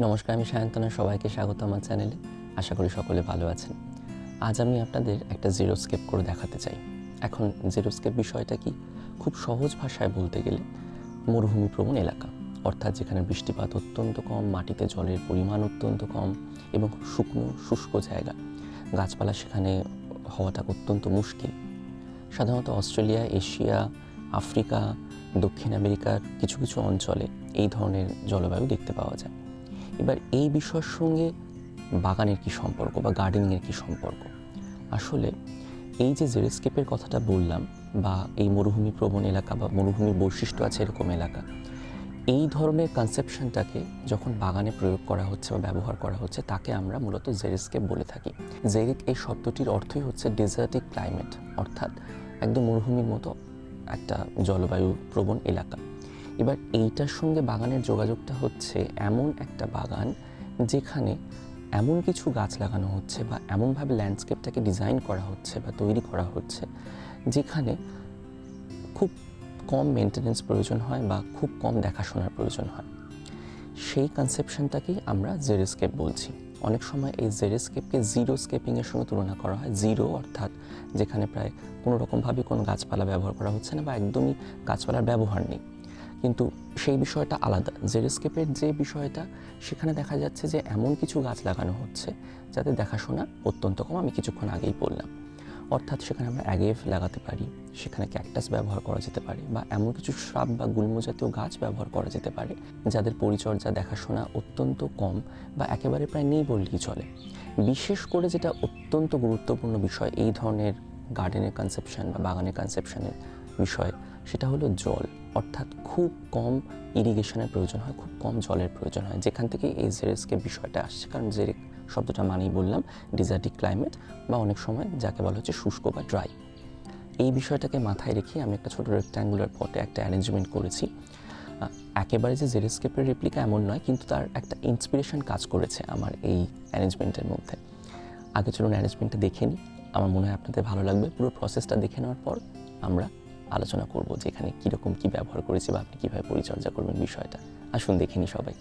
নমস্কার, আমি সায়ন্তনা সবাইকে স্বাগত আমার চ্যানেলে। আশা করি সকলে ভালো আছেন। আজ আমি আপনাদের একটা জিরোস্কেপ করে দেখাতে চাই। এখন জিরোস্কেপ বিষয়টা কি? খুব সহজ ভাষায় বলতে গেলে মরুভূমি প্রবণ এলাকা। অর্থাৎ যেখানে বৃষ্টিপাত অত্যন্ত কম, মাটিতে জলের পরিমাণ অত্যন্ত কম এবং শুকনো, শুষ্ক জায়গা। গাছপালা সেখানে হওয়াটা অত্যন্ত মুশকিল। সাধারণত অস্ট্রেলিয়া, এশিয়া, আফ্রিকা, দক্ষিণ আমেরিকার কিছু কিছু অঞ্চলে এই ধরনের জলবায়ু দেখতে পাওয়া যায়। এবার এই বিষয়ের সঙ্গে বাগানের কি সম্পর্ক বা গার্ডেনিংয়ের কি সম্পর্ক? আসলে এই যে জেরেস্কেপের কথাটা বললাম বা এই মরুভূমি প্রবণ এলাকা বা মরুভূমির বৈশিষ্ট্য আছে এরকম এলাকা, এই ধরনের কনসেপশনটাকে যখন বাগানে প্রয়োগ করা হচ্ছে বা ব্যবহার করা হচ্ছে, তাকে আমরা মূলত জেরিস্কেপ বলে থাকি। জেরিক এই শব্দটির অর্থই হচ্ছে ডেজার্টিক ক্লাইমেট অর্থাৎ একদম মরুভূমির মতো একটা জলবায়ু প্রবণ এলাকা। এবার এইটার সঙ্গে বাগানের যোগাযোগটা হচ্ছে এমন একটা বাগান যেখানে এমন কিছু গাছ লাগানো হচ্ছে বা এমনভাবে ল্যান্ডস্কেপটাকে ডিজাইন করা হচ্ছে বা তৈরি করা হচ্ছে যেখানে খুব কম মেনটেনেন্স প্রয়োজন হয় বা খুব কম দেখাশোনার প্রয়োজন হয়। সেই কনসেপশনটাকেই আমরা জেরোস্কেপ বলছি। অনেক সময় এই জেরোস্কেপকে জিরো স্কেপিংয়ের সঙ্গে তুলনা করা হয়। জিরো অর্থাৎ যেখানে প্রায় কোনো রকমভাবে কোনো গাছপালা ব্যবহার করা হচ্ছে না বা একদমই গাছপালার ব্যবহার নেই। কিন্তু সেই বিষয়টা আলাদা। জেরোস্কেপের যে বিষয়টা, সেখানে দেখা যাচ্ছে যে এমন কিছু গাছ লাগানো হচ্ছে যাতে দেখাশোনা অত্যন্ত কম। আমি কিছুক্ষণ আগেই বললাম। অর্থাৎ সেখানে আমরা অ্যাগেভ লাগাতে পারি, সেখানে ক্যাকটাস ব্যবহার করা যেতে পারে বা এমন কিছু শ্রাব বা গুল্ম জাতীয় গাছ ব্যবহার করা যেতে পারে যাদের পরিচর্যা দেখাশোনা অত্যন্ত কম বা একেবারে প্রায় নেই বললেই চলে। বিশেষ করে যেটা অত্যন্ত গুরুত্বপূর্ণ বিষয়, এই ধরনের গার্ডেনের কনসেপশন বা বাগানের কনসেপশনের বিষয় সেটা হলো জল। অর্থাৎ খুব কম ইরিগেশনের প্রয়োজন হয়, খুব কম জলের প্রয়োজন হয়। যেখান থেকে এই জেরেস্কেপ বিষয়টা আসছে, কারণ জেরেক শব্দটা মানেই বললাম, ডিজার্টিক ক্লাইমেট বা অনেক সময় যাকে বলা হচ্ছে শুষ্ক বা ড্রাই। এই বিষয়টাকে মাথায় রেখে আমি একটা ছোটো রেক্ট্যাঙ্গুলার পটে একটা অ্যারেঞ্জমেন্ট করেছি। একেবারে যে জেরেস্কেপের রেপ্লিকা এমন নয়, কিন্তু তার একটা ইন্সপিরেশন কাজ করেছে আমার এই অ্যারেঞ্জমেন্টের মধ্যে। আগে চলুন অ্যারেঞ্জমেন্টটা দেখে নিই। আমার মনে হয় আপনাদের ভালো লাগবে। পুরো প্রসেসটা দেখে নেওয়ার পর আমরা আলোচনা করব যে এখানে কীরকম কী ব্যবহার করেছে বা আপনি কীভাবে পরিচর্যা করবেন বিষয়টা। আসুন দেখিনি সবাই।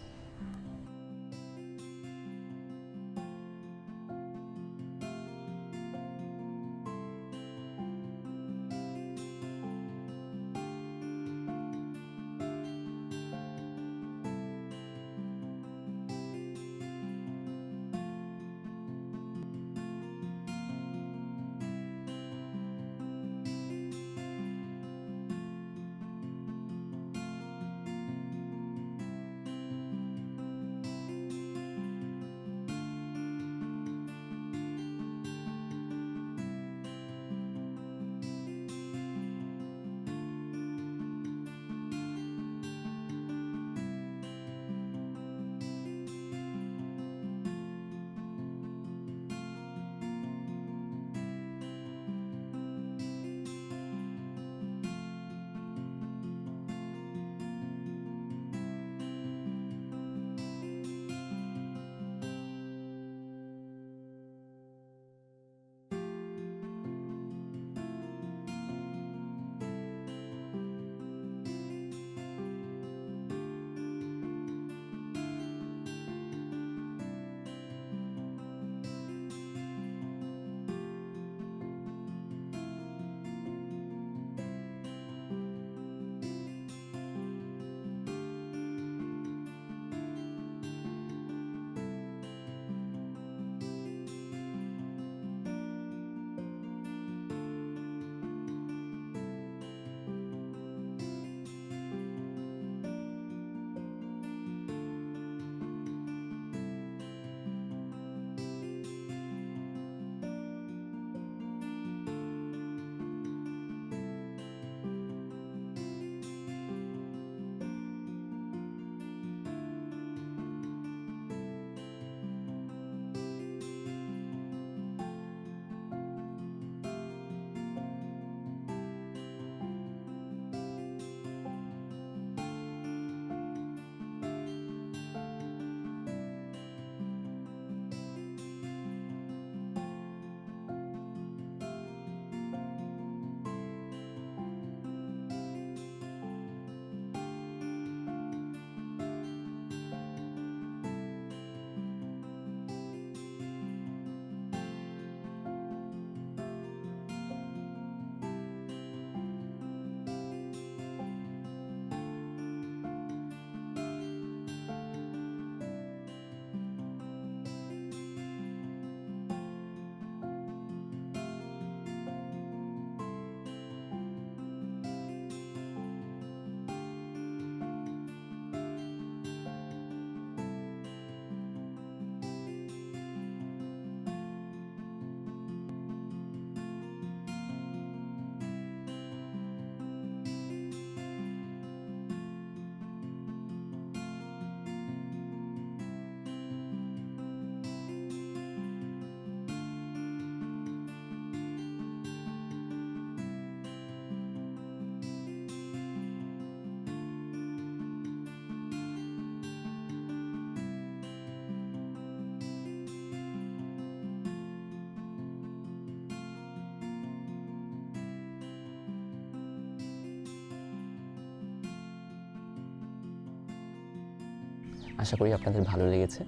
আশা করি আপনাদের ভালো লেগেছে।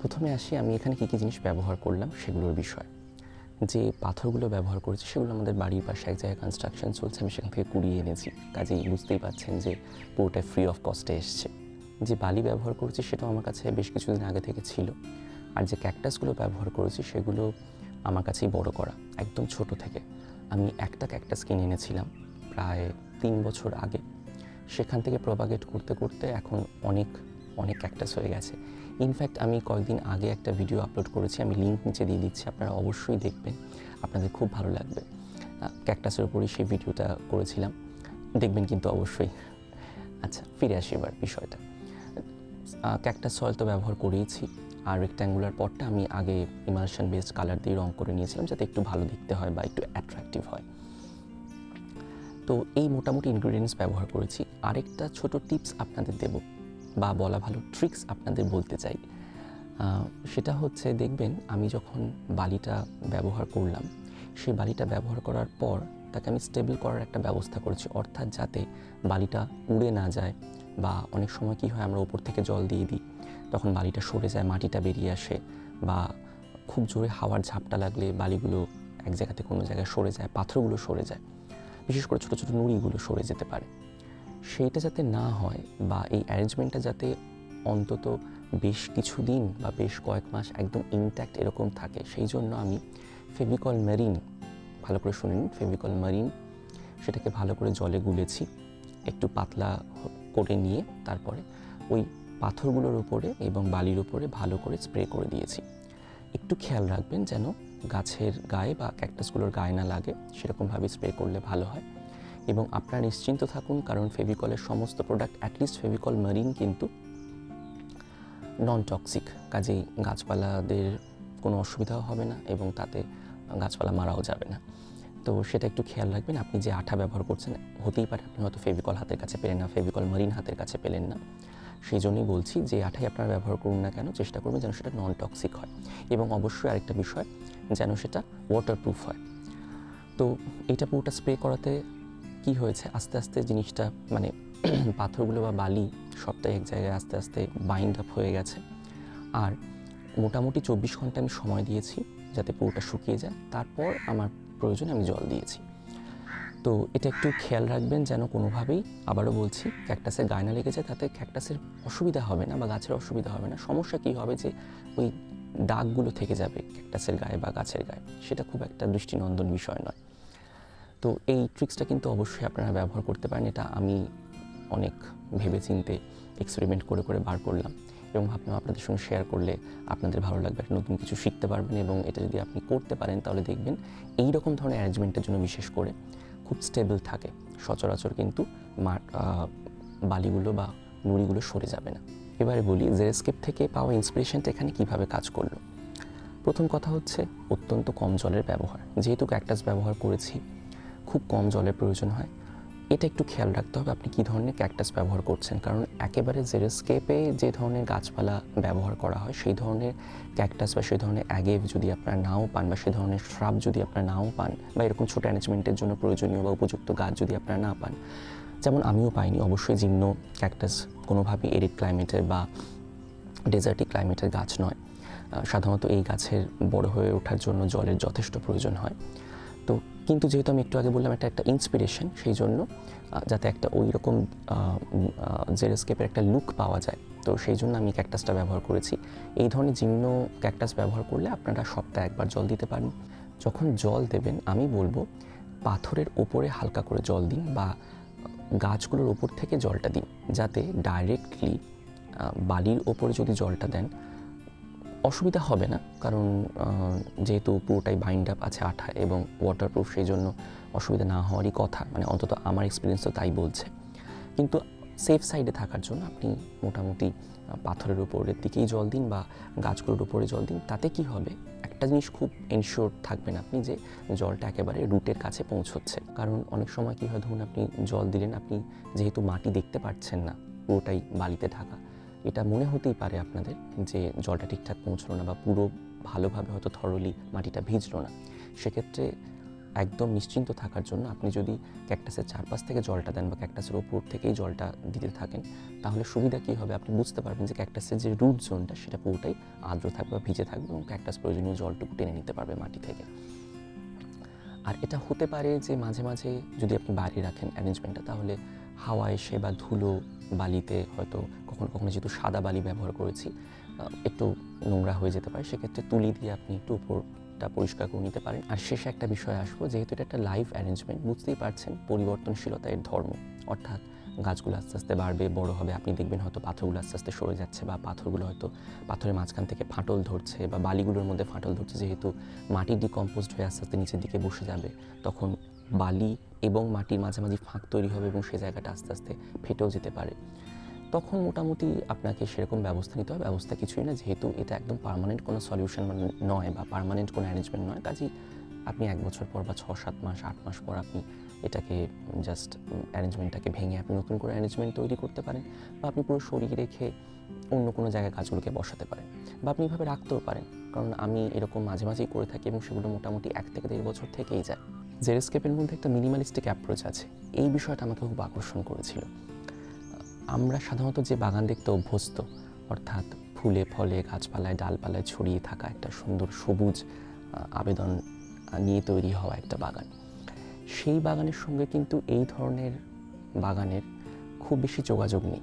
প্রথমে আসি, আমি এখানে কী কী জিনিস ব্যবহার করলাম সেগুলোর বিষয়। যে পাথরগুলো ব্যবহার করেছি সেগুলো আমাদের বাড়ির পাশে এক জায়গায় কনস্ট্রাকশন চলছে, আমি সেখান থেকে কুড়িয়ে এনেছি। কাজেই বুঝতেই পারছেন যে পুরোটা ফ্রি অফ কস্টে এসছে। যে বালি ব্যবহার করেছি সেটাও আমার কাছে বেশ কিছুদিন আগে থেকে ছিল। আর যে ক্যাকটাসগুলো ব্যবহার করেছি সেগুলো আমার কাছেই বড় করা, একদম ছোট থেকে। আমি একটা ক্যাকটাস কিনে এনেছিলাম প্রায় তিন বছর আগে। সেখান থেকে প্রপাগেট করতে করতে এখন অনেক অনেক ক্যাকটাস হয়ে গেছে। ইনফ্যাক্ট আমি কয়েকদিন আগে একটা ভিডিও আপলোড করেছি, আমি লিঙ্ক নিচে দিয়ে দিচ্ছি, আপনারা অবশ্যই দেখবেন, আপনাদের খুব ভালো লাগবে। ক্যাকটাসের উপরই সেই ভিডিওটা করেছিলাম, দেখবেন কিন্তু অবশ্যই। আচ্ছা ফিরে আসি এবার বিষয়টা। ক্যাকটাস সয়েল তো ব্যবহার করেইছি, আর রেক্ট্যাঙ্গুলার পটটা আমি আগে ইমালশন বেসড কালার দিয়ে রং করে নিয়েছিলাম, যাতে একটু ভালো দেখতে হয় বা একটু অ্যাট্রাকটিভ হয়। তো এই মোটামুটি ইনগ্রিডিয়েন্টস ব্যবহার করেছি। আরেকটা ছোট টিপস আপনাদের দেব। বা বলা ভালো ট্রিক্স আপনাদের বলতে চাই। সেটা হচ্ছে দেখবেন, আমি যখন বালিটা ব্যবহার করলাম, সেই বালিটা ব্যবহার করার পর তাকে আমি স্টেবল করার একটা ব্যবস্থা করেছি। অর্থাৎ যাতে বালিটা উড়ে না যায় বা অনেক সময় কি হয়, আমরা উপর থেকে জল দিয়ে দিই, তখন বালিটা সরে যায়, মাটিটা বেরিয়ে আসে বা খুব জোরে হাওয়ার ঝাপটা লাগলে বালিগুলো এক জায়গাতে কোনো জায়গায় সরে যায়, পাথরগুলো সরে যায়। বিশেষ করে ছোটো ছোটো নুড়িগুলো সরে যেতে পারে। সেইটা যাতে না হয় বা এই অ্যারেঞ্জমেন্টটা যাতে অন্তত বেশ কিছু দিন বা বেশ কয়েক মাস একদম ইনট্যাক্ট এরকম থাকে, সেই জন্য আমি ফেভিকল মেরিন ভালো করে শুনে নিন ফেভিকল মেরিন সেটাকে ভালো করে জলে গুলেছি, একটু পাতলা করে নিয়ে তারপরে ওই পাথরগুলোর উপরে এবং বালির উপরে ভালো করে স্প্রে করে দিয়েছি। একটু খেয়াল রাখবেন যেন গাছের গায়ে বা ক্যাকটাসগুলোর গায়ে না লাগে, সেরকমভাবে স্প্রে করলে ভালো হয়। এবং আপনারা নিশ্চিন্ত থাকুন, কারণ ফেভিকলের সমস্ত প্রোডাক্ট অ্যাটলিস্ট ফেভিকল মারিন কিন্তু নন টক্সিক কাজেই গাছপালাদের কোনো অসুবিধাও হবে না এবং তাতে গাছপালা মারাও যাবে না। তো সেটা একটু খেয়াল রাখবেন, আপনি যে আঠা ব্যবহার করছেন, হতেই পারে আপনি হয়তো ফেভিকল হাতের কাছে পেলেন না, ফেভিকল মারিন হাতের কাছে পেলেন না। সেই জন্যই বলছি যে আঠাই আপনারা ব্যবহার করুন না কেন, চেষ্টা করবেন যেন সেটা নন টক্সিক হয়। এবং অবশ্যই আরেকটা বিষয়, যেন সেটা ওয়াটারপ্রুফ হয়। তো এটা পুরোটা স্প্রে করাতে কি হয়েছে? আস্তে আস্তে জিনিসটা মানে পাথরগুলো বা বালি সবটাই এক জায়গায় আস্তে আস্তে বাইন্ড আপ হয়ে গেছে। আর মোটামুটি চব্বিশ ঘণ্টা আমি সময় দিয়েছি যাতে পুরোটা শুকিয়ে যায়। তারপর আমার প্রয়োজনে আমি জল দিয়েছি। তো এটা একটু খেয়াল রাখবেন যেন কোনোভাবেই আবারও বলছি ক্যাকটাসের গায়ে না লেগে যায়, তাতে ক্যাকটাসের অসুবিধা হবে না বা গাছের অসুবিধা হবে না। সমস্যা কী হবে যে ওই দাগগুলো থেকে যাবে ক্যাকটাসের গায়ে বা গাছের গায়ে। সেটা খুব একটা দৃষ্টিনন্দন বিষয় নয়। তো এই ট্রিক্সটা কিন্তু অবশ্যই আপনারা ব্যবহার করতে পারেন। এটা আমি অনেক ভেবে চিনতে এক্সপেরিমেন্ট করে করে বার করলাম এবং ভাবলাম আপনাদের সঙ্গে শেয়ার করলে আপনাদের ভালো লাগবে। একটা নতুন কিছু শিখতে পারবেন এবং এটা যদি আপনি করতে পারেন, তাহলে দেখবেন এই রকম ধরনের অ্যারেঞ্জমেন্টের জন্য বিশেষ করে খুব স্টেবল থাকে। সচরাচর কিন্তু মাঠ বালিগুলো বা নুড়িগুলো সরে যাবে না। এবারে বলি জেরেস্কেপ থেকে পাওয়া ইন্সপিরেশনটা এখানে কীভাবে কাজ করল? প্রথম কথা হচ্ছে, অত্যন্ত কম জলের ব্যবহার। যেহেতু ক্যাকটাস ব্যবহার করেছি খুব কম জলের প্রয়োজন হয়। এটা একটু খেয়াল রাখতে হবে আপনি কী ধরনের ক্যাকটাস ব্যবহার করছেন। কারণ একেবারে জেরোস্কেপে যে ধরনের গাছপালা ব্যবহার করা হয়, সেই ধরনের ক্যাকটাস বা সেই ধরনের অ্যাগেভ যদি আপনারা নাও পান বা সেই ধরনের শ্রাব যদি আপনারা নাও পান বা এরকম ছোটো অ্যারেঞ্জমেন্টের জন্য প্রয়োজনীয় বা উপযুক্ত গাছ যদি আপনারা না পান। যেমন আমিও পাইনি, অবশ্যই জিম্ন ক্যাকটাস কোনোভাবেই এরিড ক্লাইমেটের বা ডেজার্টি ক্লাইমেটের গাছ নয়। সাধারণত এই গাছের বড় হয়ে ওঠার জন্য জলের যথেষ্ট প্রয়োজন হয়। কিন্তু যেহেতু আমি একটু আগে বললাম এটা একটা ইন্সপিরেশন সেই জন্য যাতে একটা ওই রকম জেরোস্কেপের একটা লুক পাওয়া যায়। তো সেই জন্য আমি ক্যাকটাসটা ব্যবহার করেছি। এই ধরনের জীর্ণ ক্যাকটাস ব্যবহার করলে আপনারা সপ্তাহে একবার জল দিতে পারেন। যখন জল দেবেন, আমি বলব পাথরের ওপরে হালকা করে জল দিন বা গাছগুলোর ওপর থেকে জলটা দিন। যাতে ডাইরেক্টলি বালির ওপরে যদি জলটা দেন অসুবিধা হবে না, কারণ যেহেতু পুরোটাই বাইন্ড আপ আছে আঠা এবং ওয়াটারপ্রুফ সেই জন্য অসুবিধা না হওয়ারই কথা মানে অন্তত আমার এক্সপিরিয়েন্স তো তাই বলছে। কিন্তু সেফ সাইডে থাকার জন্য আপনি মোটামুটি পাথরের উপরের দিকেই জল দিন বা গাছগুলোর উপরে জল দিন, তাতে কি হবে? একটা জিনিস খুব এনশিওর থাকবেন আপনি যে জলটা একেবারে রুটের কাছে পৌঁছচ্ছে। কারণ অনেক সময় কী হয়, ধরুন আপনি জল দিলেন, আপনি যেহেতু মাটি দেখতে পাচ্ছেন না, পুরোটাই বালিতে ঢাকা এটা মনে হতেই পারে আপনাদের যে জলটা ঠিকঠাক পৌঁছলো না বা পুরো ভালোভাবে হয়তো থরলি মাটিটা ভিজলো না। সেক্ষেত্রে একদম নিশ্চিন্ত থাকার জন্য আপনি যদি ক্যাকটাসের চারপাশ থেকে জলটা দেন বা ক্যাকটাসের ওপর থেকেই জলটা দিতে থাকেন, তাহলে সুবিধা কী হবে? আপনি বুঝতে পারবেন যে ক্যাকটাসের যে রুট জোনটা সেটা পুরোটাই আর্দ্র থাকবে বা ভিজে থাকবে এবং ক্যাকটাস প্রয়োজনীয় জলটুকু টেনে নিতে পারবে মাটি থেকে। আর এটা হতে পারে যে মাঝে মাঝে যদি আপনি বাড়ি রাখেন অ্যারেঞ্জমেন্টটা তাহলে হাওয়া এসে বা ধুলো বালিতে হয়তো কখনো কখনো যেহেতু সাদা বালি ব্যবহার করেছি একটু নোংরা হয়ে যেতে পারে, সেক্ষেত্রে তুলি দিয়ে আপনি একটু উপরটা পরিষ্কার করে নিতে পারেন। আর শেষে একটা বিষয় আসব, যেহেতু এটা একটা লাইভ অ্যারেঞ্জমেন্ট বুঝতেই পারছেন পরিবর্তনশীলতা এর ধর্ম। অর্থাৎ গাছগুলো আস্তে আস্তে বাড়বে, বড় হবে, আপনি দেখবেন হয়তো পাথরগুলো আস্তে আস্তে সরে যাচ্ছে বা পাথরগুলো হয়তো পাথরের মাঝখান থেকে ফাটল ধরছে বা বালিগুলোর মধ্যে ফাটল ধরছে, যেহেতু মাটি ডিকম্পোজড হয়ে আস্তে আস্তে নিচের দিকে বসে যাবে, তখন বালি এবং মাটির মাঝামাঝি ফাঁক তৈরি হবে এবং সে জায়গাটা আস্তে আস্তে ফেটেও যেতে পারে। তখন মোটামুটি আপনাকে সেরকম ব্যবস্থা নিতে হবে। ব্যবস্থা কিছুই না, যেহেতু এটা একদম পার্মানেন্ট কোনো সলিউশন নয় বা পার্মানেন্ট কোনো অ্যারেঞ্জমেন্ট নয়। কাজেই আপনি এক বছর পর বা ছ, সাত মাস, আট মাস পর আপনি এটাকে জাস্ট অ্যারেঞ্জমেন্টটাকে ভেঙে আপনি নতুন করে অ্যারেঞ্জমেন্ট তৈরি করতে পারেন বা আপনি পুরো শরীর রেখে অন্য কোনো জায়গায় গাছগুলোকে বসাতে পারেন বা আপনি এভাবে রাখতেও পারেন। কারণ আমি এরকম মাঝে মাঝেই করে থাকি এবং সেগুলো মোটামুটি এক থেকে দেড় বছর থেকেই যায়। জেরোস্কেপের মধ্যে একটা মিনিমালিস্টিক অ্যাপ্রোচ আছে। এই বিষয়টা আমাকে খুব আকর্ষণ করেছিল। আমরা সাধারণত যে বাগান দেখতে অভ্যস্ত, অর্থাৎ ফুলে ফলে, গাছপালায়, ডালপালায় ছড়িয়ে থাকা একটা সুন্দর সবুজ আবেদন নিয়ে তৈরি হওয়া একটা বাগান। সেই বাগানের সঙ্গে কিন্তু এই ধরনের বাগানের খুব বেশি যোগাযোগ নেই।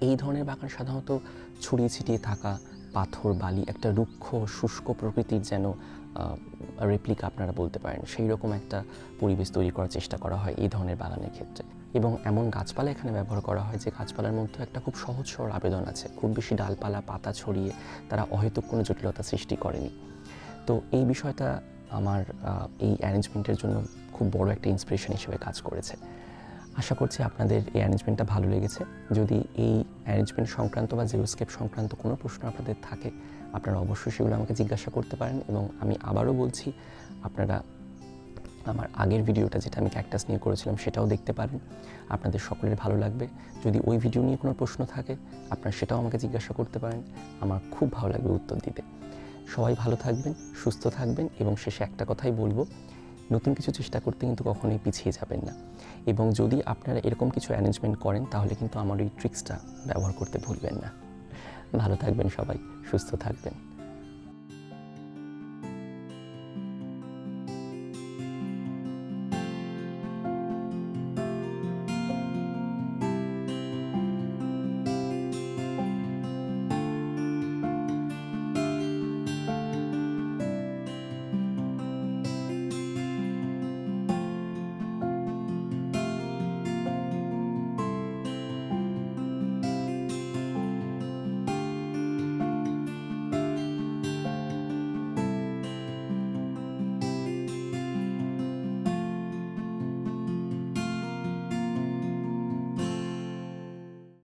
এই ধরনের বাগান সাধারণত ছড়িয়ে ছিটিয়ে থাকা, পাথর, বালি, একটা রুক্ষ, শুষ্ক প্রকৃতির যেন রেপ্লিকা আপনারা বলতে পারেন সেই রকম একটা পরিবেশ তৈরি করার চেষ্টা করা হয় এই ধরনের বাগানের ক্ষেত্রে। এবং এমন গাছপালা এখানে ব্যবহার করা হয় যে গাছপালার মধ্যে একটা খুব সহজ সরল আবেদন আছে। খুব বেশি ডালপালা, পাতা ছড়িয়ে তারা অহেতুক কোনো জটিলতা সৃষ্টি করেনি। তো এই বিষয়টা আমার এই অ্যারেঞ্জমেন্টের জন্য খুব বড় একটা ইন্সপিরেশন হিসেবে কাজ করেছে। আশা করছি আপনাদের এই অ্যারেঞ্জমেন্টটা ভালো লেগেছে। যদি এই অ্যারেঞ্জমেন্ট সংক্রান্ত বা জিরোস্কেপ সংক্রান্ত কোনো প্রশ্ন আপনাদের থাকে, আপনারা অবশ্যই সেগুলো আমাকে জিজ্ঞাসা করতে পারেন এবং আমি আবারও বলছি, আপনারা আমার আগের ভিডিওটা যেটা আমি ক্যাকটাস নিয়ে করেছিলাম, সেটাও দেখতে পারেন। আপনাদের সকলের ভালো লাগবে। যদি ওই ভিডিও নিয়ে কোনো প্রশ্ন থাকে, আপনারা সেটাও আমাকে জিজ্ঞাসা করতে পারেন। আমার খুব ভালো লাগবে উত্তর দিতে। সবাই ভালো থাকবেন, সুস্থ থাকবেন এবং শেষে একটা কথাই বলব, নতুন কিছু চেষ্টা করতে কিন্তু কখনোই পিছিয়ে যাবেন না। এবং যদি আপনারা এরকম কিছু অ্যারেঞ্জমেন্ট করেন, তাহলে কিন্তু আমার ওই ট্রিক্সটা ব্যবহার করতে ভুলবেন না। ভালো থাকবেন সবাই, সুস্থ থাকবেন।